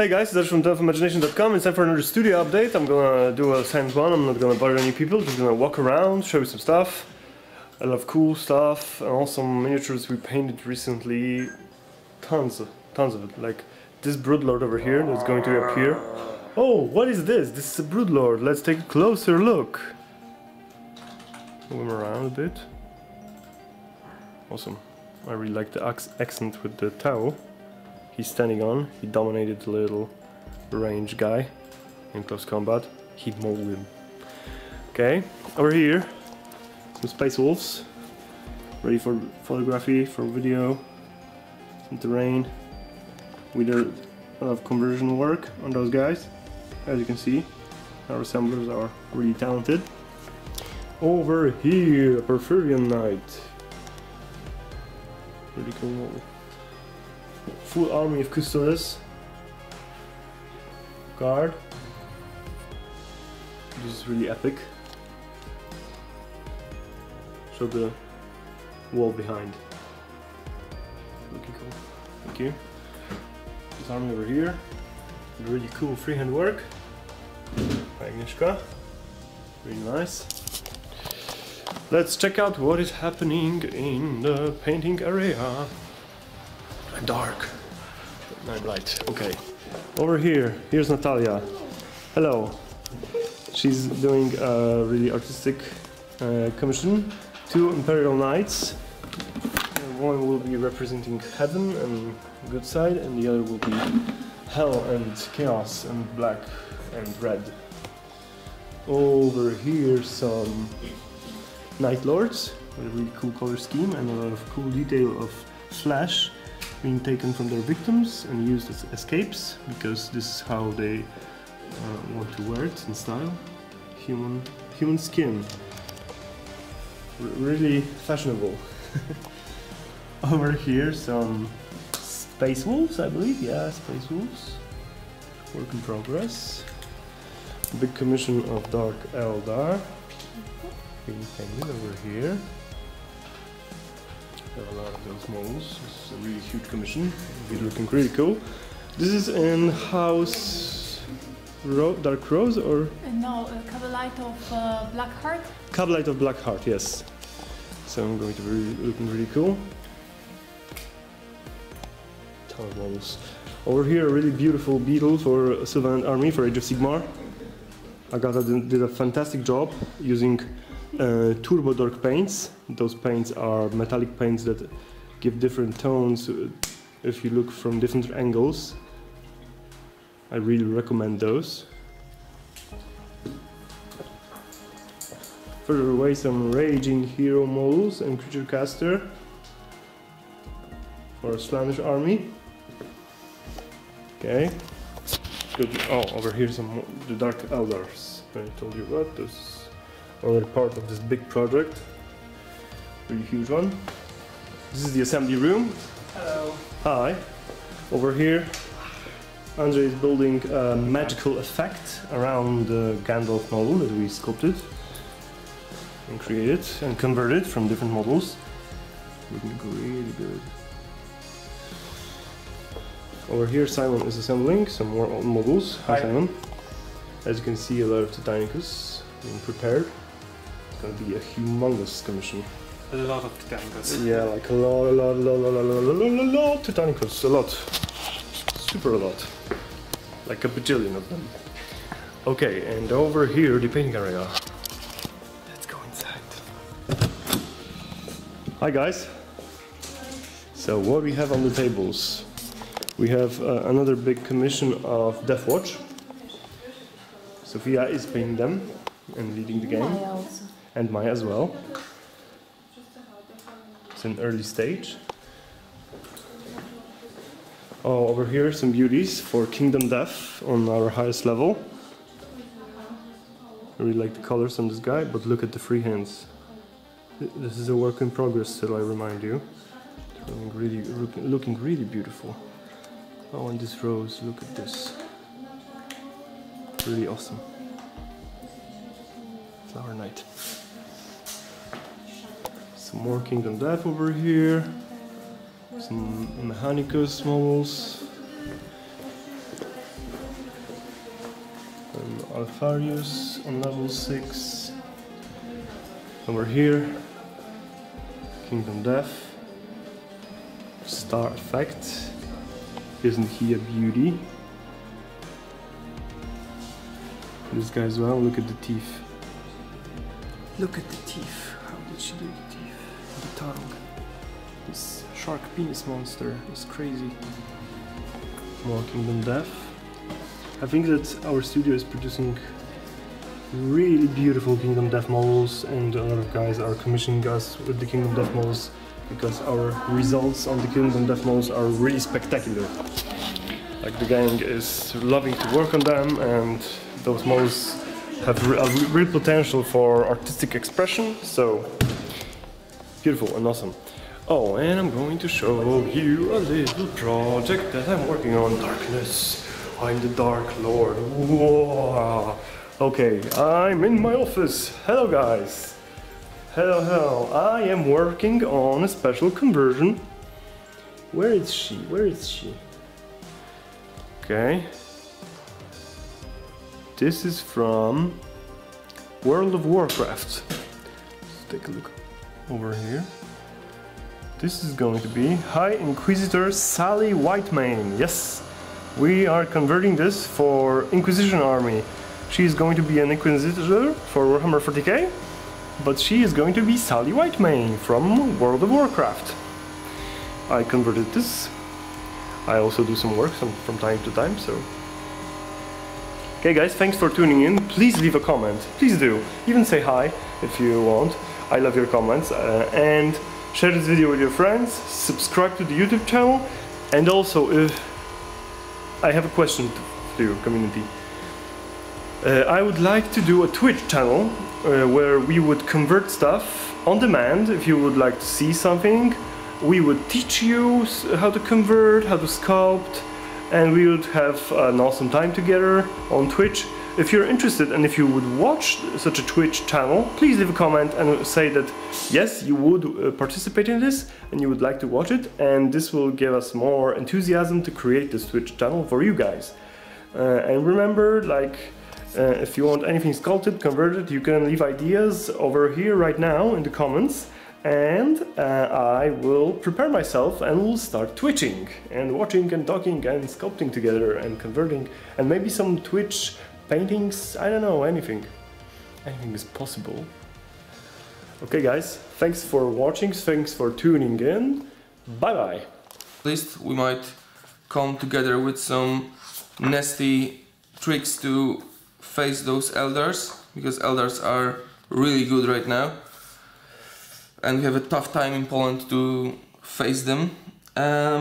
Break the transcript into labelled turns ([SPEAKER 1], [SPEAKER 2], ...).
[SPEAKER 1] Hey guys, it's from DenofImagination.com. It's time for another studio update. I'm gonna do a silent one. I'm not gonna bother any people. Just gonna walk around, show you some stuff. A lot of cool stuff and also miniatures we painted recently. Tons, of, tons of it. Like this Broodlord over here that's going to appear. Oh, what is this? This is a Broodlord. Let's take a closer look. Move him around a bit. Awesome. I really like the accent with the towel he's standing on. He dominated the little range guy in close combat. He molded him. Okay, over here, some Space Wolves. Ready for photography, for video, some terrain. We did a lot of conversion work on those guys. As you can see, our assemblers are really talented. Over here, Porphyrion Knight. Pretty cool full army of Custodes. Guard. This is really epic. Show the wall behind. Looking cool. Thank you. This army over here. Really cool freehand work. Agnieszka. Really nice. Let's check out what is happening in the painting area dark. Light. Okay. Over here, here's Natalia. Hello. She's doing a really artistic uh, commission. Two Imperial Knights. One will be representing heaven and good side, and the other will be hell and chaos and black and red. Over here, some Night Lords with a really cool color scheme and a lot of cool detail of flash being taken from their victims and used as escapes because this is how they uh, want to wear it in style. Human, human skin. R really fashionable. Over here some space wolves, I believe. Yeah, space wolves. Work in progress. Big commission of Dark Eldar. Over here a lot of those models. It's a really huge commission. It's looking really cool. This is in House Ro Dark Rose or?
[SPEAKER 2] Uh, no, uh, Kabalite of uh, Blackheart.
[SPEAKER 1] Kabalite of Blackheart, yes. So I'm going to be really, looking really cool. Ton of models. Over here, a really beautiful beetle for Sylvan Army for Age of Sigmar. Agata did a fantastic job using uh, Turbo Dork paints. Those paints are metallic paints that give different tones uh, if you look from different angles. I really recommend those. Further away some Raging Hero models and Creature Caster for a Slaanesh army. Okay. Good. Oh, over here some the Dark Eldars. I told you about those another part of this big project. Really huge one. This is the assembly room.
[SPEAKER 2] Hello.
[SPEAKER 1] Hi. Over here, Andre is building a magical effect around the Gandalf model that we sculpted and created and converted from different models. Looking really good. Over here, Simon is assembling some more models. Hi, Hi Simon. As you can see, a lot of Titanicus being prepared going to be a humongous commission.
[SPEAKER 3] A lot of Titanicus.
[SPEAKER 1] Yeah, like a lot, a lot, a lot, a lot, a lot, a lot, a lot Titanicus. A lot. Super a lot. Like a bajillion of them. Okay, and over here, the painting area. Let's go inside. Hi guys. So what we have on the tables? We have uh, another big commission of Deathwatch. Sophia is painting them and leading the game and Maya as well. It's an early stage. Oh, over here some beauties for Kingdom Death on our highest level. I really like the colors on this guy, but look at the free hands. This is a work in progress still, I remind you. Looking really, looking really beautiful. Oh, and this rose, look at this. Really awesome. Flower Knight. Some more Kingdom Death over here. Some Mechanicus models. Alpharius on level 6. Over here, Kingdom Death. Star Effect. Isn't he a beauty? This guy as well, look at the teeth. Look at the teeth. How did she do the teeth? The tongue. This shark penis monster is crazy. More Kingdom Death. I think that our studio is producing really beautiful Kingdom Death models and a lot of guys are commissioning us with the Kingdom Death models because our results on the Kingdom Death models are really spectacular. Like the gang is loving to work on them and those models have a real potential for artistic expression, so beautiful and awesome. Oh, and I'm going to show you a little project that I'm working on. Darkness. I'm the Dark Lord. Whoa. Okay, I'm in my office. Hello, guys. Hello, hello. I am working on a special conversion. Where is she? Where is she? Okay. This is from World of Warcraft. Let's take a look over here. This is going to be High Inquisitor Sally Whitemane. Yes, we are converting this for Inquisition Army. She is going to be an Inquisitor for Warhammer 40k, but she is going to be Sally Whitemane from World of Warcraft. I converted this. I also do some work some, from time to time, so. Okay, guys, thanks for tuning in. Please leave a comment. Please do. Even say hi if you want. I love your comments. Uh, and share this video with your friends. Subscribe to the YouTube channel. And also, if I have a question to your community. Uh, I would like to do a Twitch channel uh, where we would convert stuff on demand if you would like to see something. We would teach you how to convert, how to sculpt, and we would have an awesome time together on Twitch. If you're interested and if you would watch such a Twitch channel, please leave a comment and say that yes, you would uh, participate in this and you would like to watch it, and this will give us more enthusiasm to create this Twitch channel for you guys. Uh, and remember, like, uh, if you want anything sculpted, converted, you can leave ideas over here right now in the comments. And uh, I will prepare myself and we'll start twitching and watching and talking and sculpting together and converting and maybe some Twitch paintings. I don't know, anything. Anything is possible. Okay, guys, thanks for watching, thanks for tuning in. Bye bye.
[SPEAKER 4] At least we might come together with some nasty tricks to face those Eldars because Eldars are really good right now and we have a tough time in Poland to face them. Um,